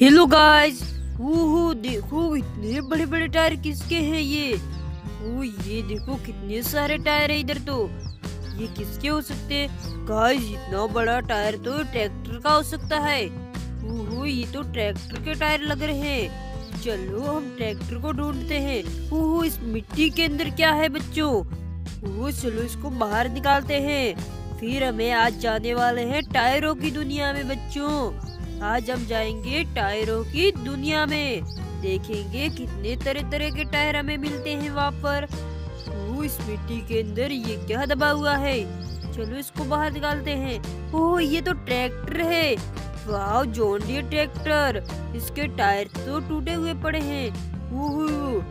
Hello guys ओहो देखो इतने बड़े बड़े टायर किसके हैं ये? ओ ये देखो कितने सारे टायर है इधर तो। ये किसके हो सकते हैं? गाइस इतना बड़ा टायर तो ट्रैक्टर का हो सकता है। ओहो, ये तो ट्रैक्टर के टायर लग रहे हैं। चलो, हम ट्रैक्टर को ढूंढते हैं। ओहो, इस मिट्टी के अंदर क्या है बच्चों? ओहो, चलो इसको बाहर निकालते हैं। फिर हमें आज जाने वाले हैं टायरों की दुनिया में बच्चों। आज हम जाएँगे टायरों की दुनिया में। देखेंगे कितने तरह तरह के टायर हमें मिलते हैं वहाँ पर। इस मिट्टी के अंदर ये क्या दबा हुआ है? चलो इसको बाहर निकालते हैं। ओह, ये तो ट्रैक्टर है। वाह जोंडियर ट्रैक्टर। इसके टायर तो टूटे हुए पड़े हैं।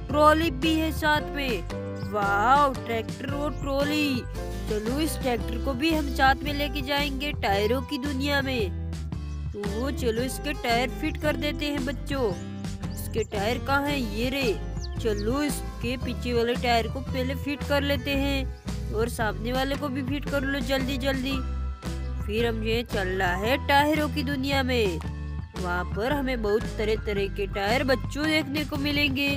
ट्रॉली भी है साथ में। वाह ट्रैक्टर और ट्रॉली। चलो इस ट्रैक्टर को भी हम साथ में लेके जाएँगे टायरों की दुनिया में। तो चलो इसके टायर फिट कर देते हैं बच्चों। इसके टायर कहाँ हैं? ये रे। चलो इसके पीछे वाले टायर को पहले फिट कर लेते हैं और सामने वाले को भी फिट कर लो जल्दी जल्दी। फिर हम चल रहा है टायरों की दुनिया में। वहाँ पर हमें बहुत तरह तरह के टायर बच्चों देखने को मिलेंगे।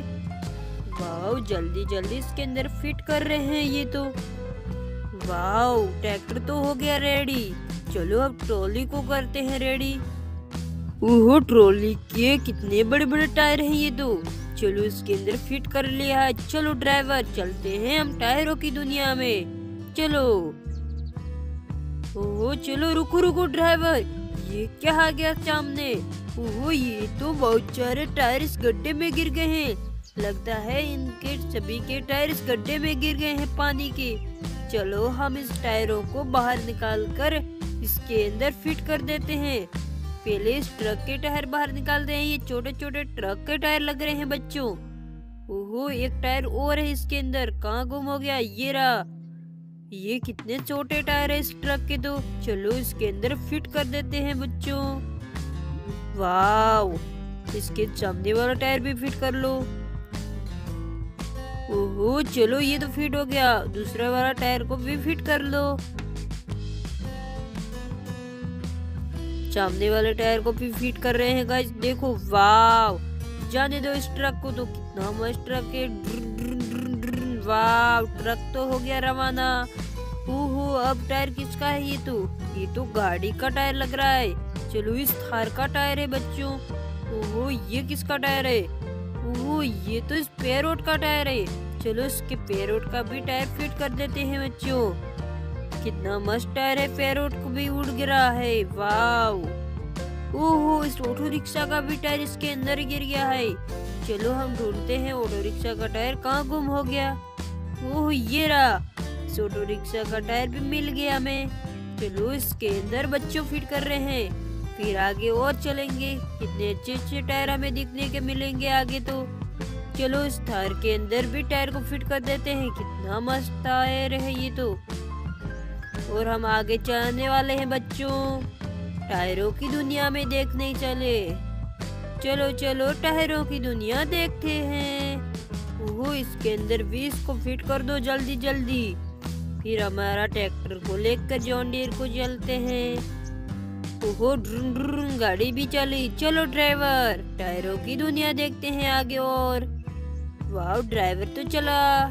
वाह जल्दी जल्दी इसके अंदर फिट कर रहे हैं ये तो। वाह ट्रैक्टर तो हो गया रेडी। चलो, अब ट्रॉली को करते हैं रेडी। ओहो, ट्रॉली के कितने बड़े बड़े टायर हैं ये दो। चलो, इसके अंदर फिट कर लिया है। चलो, ड्राइवर, चलते हैं हम टायरों की दुनिया में। चलो। ओहो, चलो, रुको रुको, ड्राइवर। ये क्या आ गया सामने? ओहो, ये तो बहुत सारे टायर इस गड्ढे में गिर गए हैं। लगता है इनके सभी के टायर इस गड्ढे में गिर गए हैं पानी के। चलो, हम इस टायरों को बाहर निकाल कर इसके अंदर फिट कर देते हैं। पहले इस ट्रक के टायर बाहर निकालते हैं। ये छोटे छोटे ट्रक के टायर लग रहे हैं बच्चों। ओहो, एक टायर और है इसके अंदर। कहाँ गुम हो गया ये रहा? ये कितने छोटे टायर है इस ट्रक के तो चलो इसके अंदर फिट कर देते हैं बच्चों। वाह इसके सामने वाला टायर भी फिट कर लो। ओहो, चलो ये तो फिट हो गया। दूसरा वाला टायर को भी फिट कर लो। सामने वाले टायर को भी फिट कर रहे हैं गाइस देखो, वाव। जाने दो इस ट्रक को तो कितना मस्त ट्रक है। वाव ट्रक तो हो गया रवाना। ओहो, अब टायर किसका है ये तो? ये तो गाड़ी का टायर लग रहा है। चलो, इस थार का टायर है, बच्चों। ओहो, ये किसका टायर है? ओहो, ये तो इस पेरोट का टायर है। चलो, इसके पेरोट का भी टायर फिट कर देते हैं, बच्चों। कितना मस्त है पैरोट को भी उड़ गिरा है वाव ओहो, इस ऑटो रिक्शा का भी टायर इसके अंदर गिर गया है। चलो, हम ढूंढते हैं ऑटो रिक्शा का टायर कहाँ गुम हो गया। ओह, ये रहा ऑटो रिक्शा का टायर भी मिल गया हमें। चलो, इसके अंदर बच्चों फिट कर रहे हैं, फिर आगे और चलेंगे। कितने अच्छे अच्छे टायर हमें दिखने के मिलेंगे आगे तो। चलो, इस थार के अंदर भी टायर को फिट कर देते हैं, कितना मस्त टायर है ये तो। और हम आगे चलने वाले हैं बच्चों। टायरों की दुनिया में देखने चले। चलो चलो, टायरों की दुनिया देखते हैं। वो इसके अंदर भी इसको फिट कर दो जल्दी जल्दी। फिर हमारा ट्रैक्टर को लेकर जॉन डीर को चलते हैं। ओहो ड्रुन ड्रुन गाड़ी भी चली। चलो, ड्राइवर, टायरों की दुनिया देखते हैं आगे और। वाह ड्राइवर तो चला।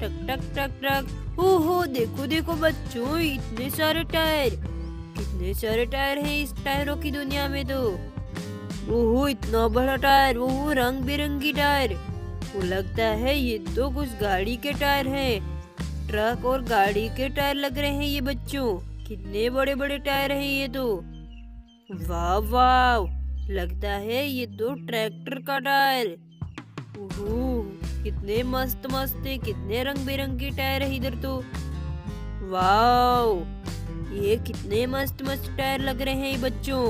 टक टक टक टक। ओहो, देखो देखो बच्चों, इतने सारे टायर। कितने सारे टायर हैं इस टायरों की दुनिया में तो। ओहो, इतना बड़ा टायर, ओहो रंग बिरंगी टायर। वो लगता है ये तो कुछ गाड़ी के टायर हैं। ट्रक और गाड़ी के टायर लग रहे हैं ये बच्चों। कितने बड़े बड़े टायर हैं ये तो। वाह वाह, लगता है ये तो ट्रैक्टर का टायर। कितने मस्त मस्त है कितने रंग बिरंगे टायर है इधर तो। वाह ये कितने मस्त मस्त टायर लग रहे हैं बच्चों।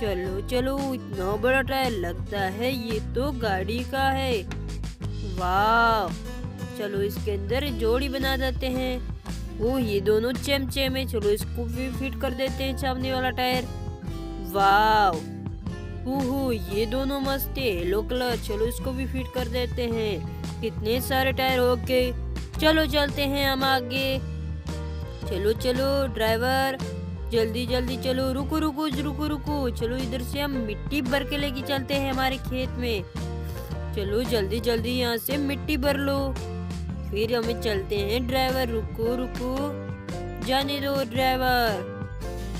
चलो चलो, इतना बड़ा टायर लगता है, ये तो गाड़ी का है। वाह चलो इसके अंदर जोड़ी बना देते हैं। वो ये दोनों चमचे में चलो इसको भी फिट कर देते हैं सामने वाला टायर। वाह ओहो, ये दोनों मस्त है। येलो कलर चलो इसको भी फिट कर देते हैं। कितने सारे टायर हो गए। चलो चलते हैं हम आगे। चलो चलो, ड्राइवर। जल्दी जल्दी, चलो, रुको रुको रुको रुको। चलो, इधर से हम मिट्टी भर के लेके चलते हैं हमारे खेत में। चलो, जल्दी जल्दी यहाँ से मिट्टी भर लो। फिर हमें चलते हैं, ड्राइवर, रुको रुको। जाने दो, ड्राइवर।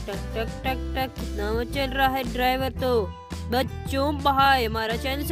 टक टक टक टक, कितना चल रहा है ड्राइवर तो। बच्चों बाय। हमारा चैनल